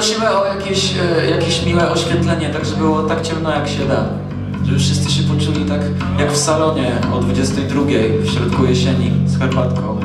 Prosimy o jakieś, e, jakieś miłe oświetlenie, tak żeby było tak ciemno jak się da. Żeby wszyscy się poczuli tak jak w salonie o 22 w środku jesieni z herbatką.